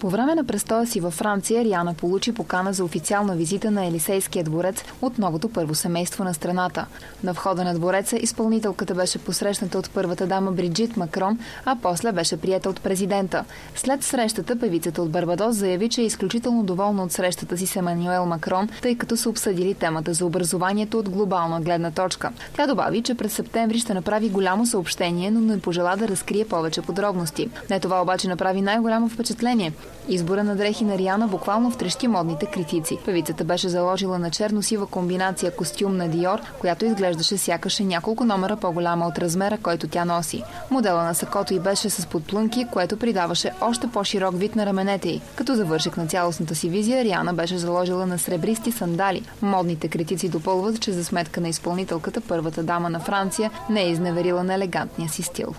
По време на престоя си във Франция, Риана получи покана за официална визита на Елисейския дворец от новото първо семейство на страната. На входа на двореца изпълнителката беше посрещната от първата дама Бриджит Макрон, а после беше приета от президента. След срещата певицата от Барбадос заяви, че е изключително доволна от срещата си с Емануел Макрон, тъй като са обсъдили темата за образованието от глобална гледна точка. Тя добави, че през септември ще направи голямо съобщение, но не пожела да разкрие повече подробности. Не това обаче направи най-голямо впечатление. Избора на дрехи на Риана буквално втрещи модните критици. Певицата беше заложила на черно-сива комбинация костюм на Диор, която изглеждаше сякаше няколко номера по-голяма от размера, който тя носи. Модела на сакото й беше с подплънки, което придаваше още по-широк вид на раменете й. Като завършик на цялостната си визия, Риана беше заложила на сребристи сандали. Модните критици допълват, че за сметка на изпълнителката, първата дама на Франция не е изневерила на елегантния си стил.